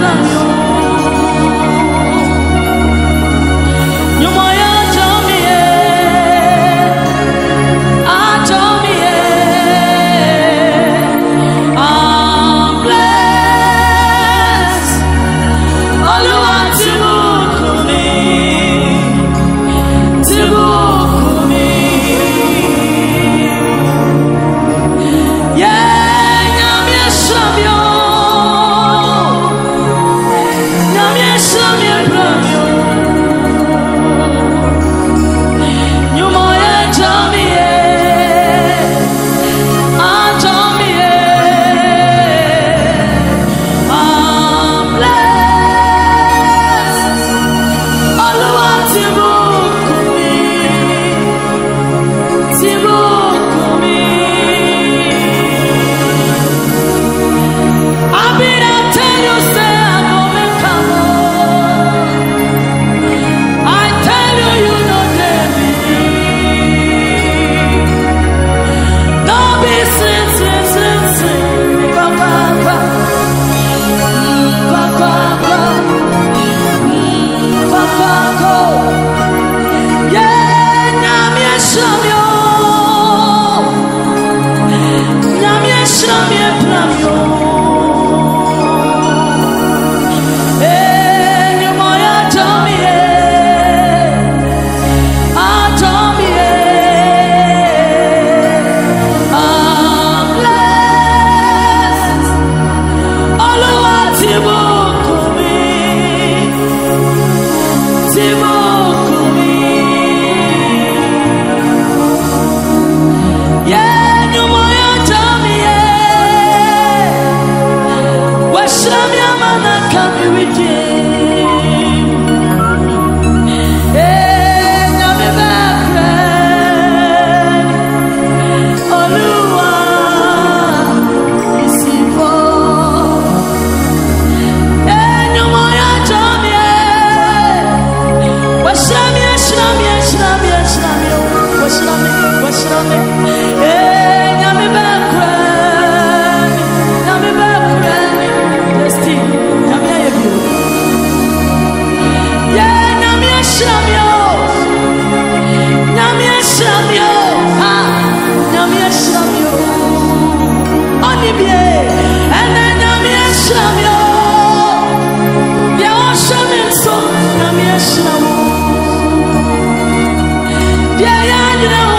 浪涌。Yeah, yeah, you know.